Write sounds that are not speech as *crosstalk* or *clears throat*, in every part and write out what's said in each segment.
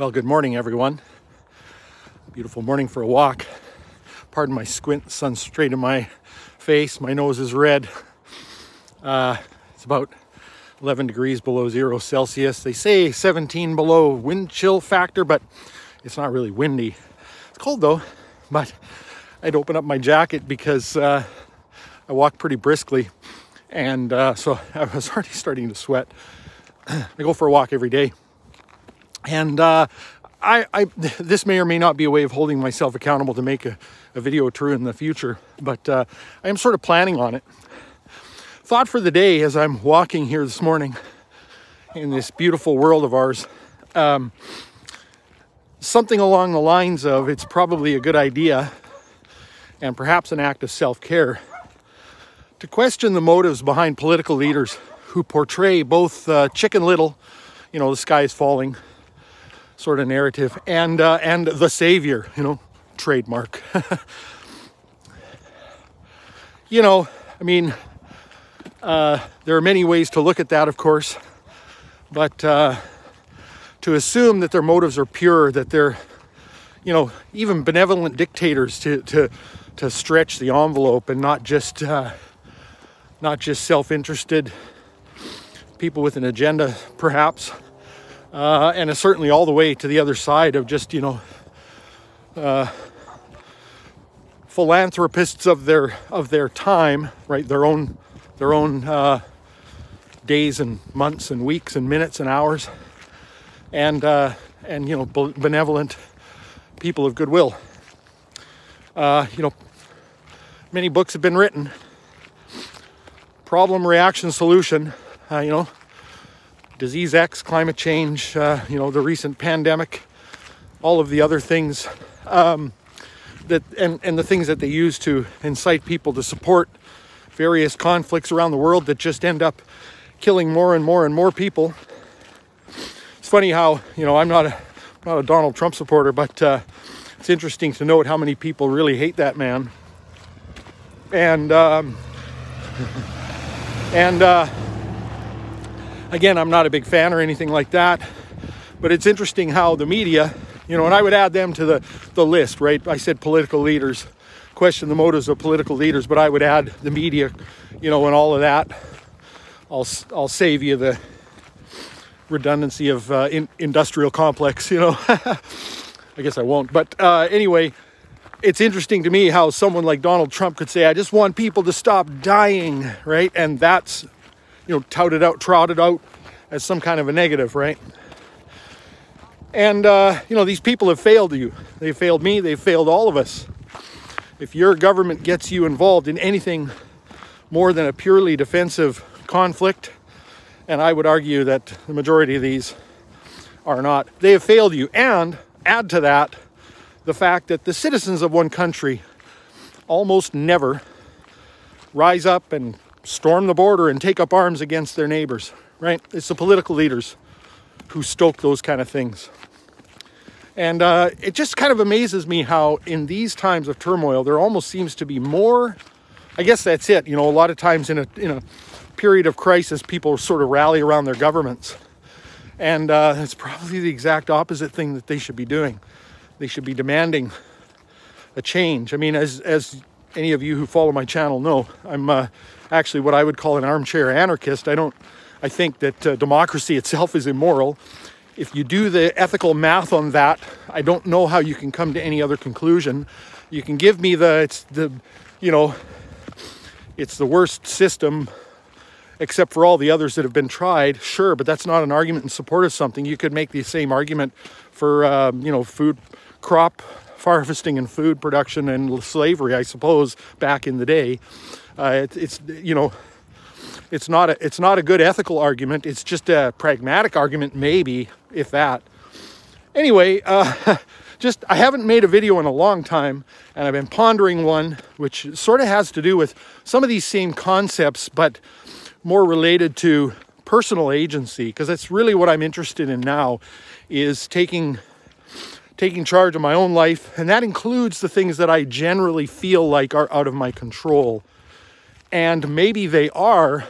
Well, good morning, everyone. Beautiful morning for a walk. Pardon my squint, the sun's straight in my face. My nose is red. Uh, it's about 11 degrees below zero Celsius. They say 17 below wind chill factor, but it's not really windy. It's cold though, but I'd open up my jacket because uh, I walk pretty briskly. And uh, so *laughs* I was already starting to sweat. *clears throat* I go for a walk every day and uh, I, I, *laughs* this may or may not be a way of holding myself accountable to make a, a video true in the future, but uh, I am sort of planning on it. Thought for the day as I'm walking here this morning in this beautiful world of ours, um, something along the lines of it's probably a good idea and perhaps an act of self care to question the motives behind political leaders who portray both uh, chicken little, you know, the sky is falling sort of narrative and uh, and the savior you know trademark. *laughs* You know i mean uh, there are many ways to look at that of course but uh, to assume that their motives are pure that they're you know even benevolent dictators to to to stretch the envelope and not just uh, not just self-interested people with an agenda perhaps uh, and certainly all the way to the other side of just you know uh, philanthropists of their of their time, right? Their own their own uh, days and months and weeks and minutes and hours, and uh, and you know benevolent people of goodwill. Uh, you know, many books have been written. Problem, reaction, solution. Uh, you know, disease X, climate change, uh, you know, the recent pandemic, all of the other things um, that, and, and the things that they use to incite people to support various conflicts around the world that just end up killing more and more and more people. It's funny how, you know, I'm not a, not a Donald Trump supporter, but uh, it's interesting to note how many people really hate that man. And, um, *laughs* and, uh, Again, I'm not a big fan or anything like that, but it's interesting how the media, you know, and I would add them to the, the list, right? I said political leaders, question the motives of political leaders, but I would add the media, you know, and all of that. I'll, I'll save you the redundancy of uh, in, industrial complex, *laughs* you know. I guess I won't. But uh, anyway, it's interesting to me how someone like Donald Trump could say, I just want people to stop dying, right? And that's you know, touted out, trotted out as some kind of a negative, right? And, uh, you know, these people have failed you. They failed me, they failed all of us. If your government gets you involved in anything more than a purely defensive conflict, and I would argue that the majority of these are not, they have failed you. And add to that the fact that the citizens of one country almost never rise up and storm the border and take up arms against their neighbors, right? It's the political leaders who stoke those kind of things. And uh, it just kind of amazes me how, in these times of turmoil, there almost seems to be more. I guess that's it. You know, a lot of times in a in a period of crisis, people sort of rally around their governments, and uh, it's probably the exact opposite thing that they should be doing. They should be demanding a change. I mean, as as any of you who follow my channel know, I'm uh, actually what I would call an armchair anarchist. I don't, I think that uh, democracy itself is immoral. If you do the ethical math on that, I don't know how you can come to any other conclusion. You can give me the, it's the, you know, it's the worst system except for all the others that have been tried. Sure, but that's not an argument in support of something. You could make the same argument for, um, you know, food crop harvesting and food production and slavery, I suppose, back in the day. Uh, it, it's you know, it's not a it's not a good ethical argument. It's just a pragmatic argument, maybe if that. Anyway, uh, *laughs* just I haven't made a video in a long time, and I've been pondering one which sort of has to do with some of these same concepts, but more related to personal agency because that's really what I'm interested in now is taking taking charge of my own life, and that includes the things that I generally feel like are out of my control. And maybe they are,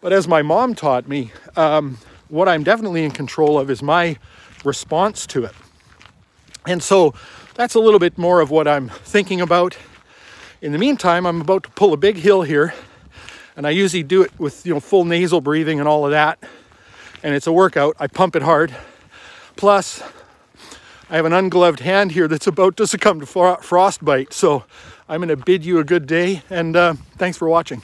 but as my mom taught me, um, what I'm definitely in control of is my response to it. And so that's a little bit more of what I'm thinking about. In the meantime, I'm about to pull a big hill here, and I usually do it with you know full nasal breathing and all of that. And it's a workout. I pump it hard. Plus, I have an ungloved hand here that's about to succumb to frostbite. So I'm going to bid you a good day, and uh, thanks for watching.